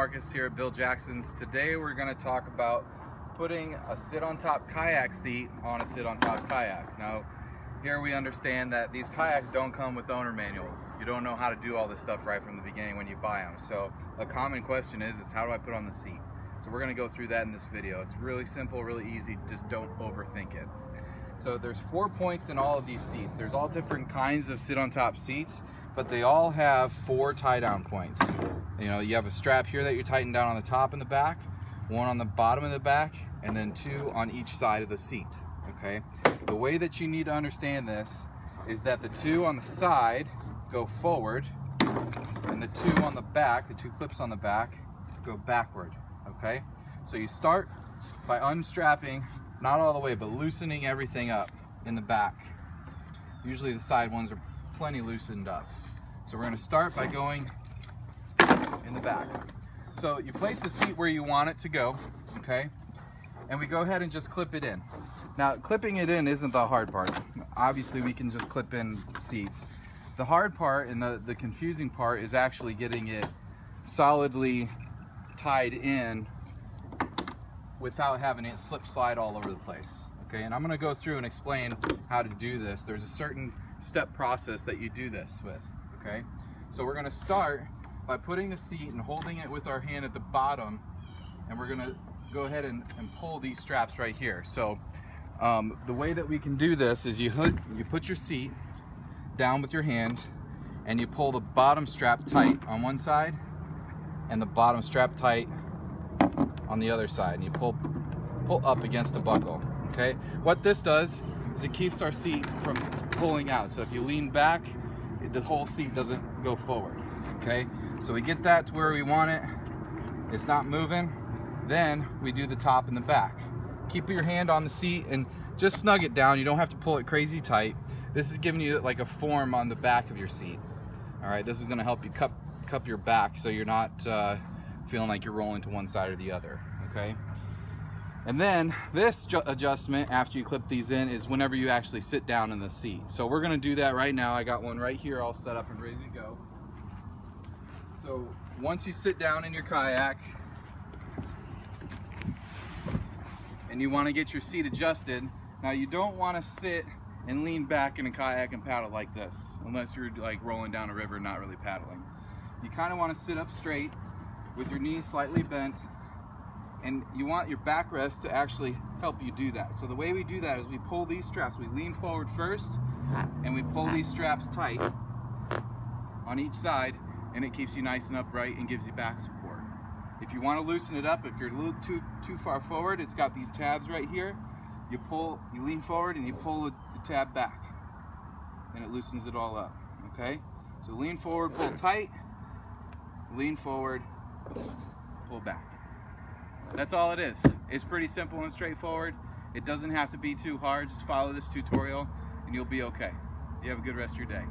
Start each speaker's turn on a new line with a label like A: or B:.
A: Marcus here at Bill Jackson's. Today we're going to talk about putting a sit on top kayak seat on a sit on top kayak. Now here we understand that these kayaks don't come with owner manuals. You don't know how to do all this stuff right from the beginning when you buy them. So a common question is, is how do I put on the seat? So we're going to go through that in this video. It's really simple, really easy, just don't overthink it. So there's four points in all of these seats. There's all different kinds of sit on top seats but they all have four tie down points. You know, you have a strap here that you tighten down on the top and the back, one on the bottom of the back, and then two on each side of the seat, okay? The way that you need to understand this is that the two on the side go forward, and the two on the back, the two clips on the back, go backward, okay? So you start by unstrapping, not all the way, but loosening everything up in the back. Usually the side ones are plenty loosened up. So we're gonna start by going in the back. So you place the seat where you want it to go, okay? And we go ahead and just clip it in. Now, clipping it in isn't the hard part. Obviously, we can just clip in seats. The hard part and the, the confusing part is actually getting it solidly tied in without having it slip slide all over the place. Okay, and I'm gonna go through and explain how to do this. There's a certain step process that you do this with, okay? So we're gonna start by putting the seat and holding it with our hand at the bottom and we're gonna go ahead and, and pull these straps right here. So um, the way that we can do this is you, hood, you put your seat down with your hand and you pull the bottom strap tight on one side and the bottom strap tight on the other side and you pull pull up against the buckle okay what this does is it keeps our seat from pulling out. So if you lean back, the whole seat doesn't go forward, okay? So we get that to where we want it. It's not moving. Then we do the top and the back. Keep your hand on the seat and just snug it down. You don't have to pull it crazy tight. This is giving you like a form on the back of your seat. All right, this is gonna help you cup, cup your back so you're not uh, feeling like you're rolling to one side or the other, okay? And then this adjustment after you clip these in is whenever you actually sit down in the seat. So we're gonna do that right now. I got one right here all set up and ready to go. So once you sit down in your kayak and you wanna get your seat adjusted, now you don't wanna sit and lean back in a kayak and paddle like this, unless you're like rolling down a river and not really paddling. You kinda wanna sit up straight with your knees slightly bent and you want your backrest to actually help you do that. So the way we do that is we pull these straps, we lean forward first, and we pull these straps tight on each side, and it keeps you nice and upright and gives you back support. If you want to loosen it up, if you're a little too too far forward, it's got these tabs right here. You pull, you lean forward and you pull the, the tab back, and it loosens it all up, okay? So lean forward, pull tight, lean forward, pull back. That's all it is. It's pretty simple and straightforward. It doesn't have to be too hard. Just follow this tutorial and you'll be okay. You have a good rest of your day.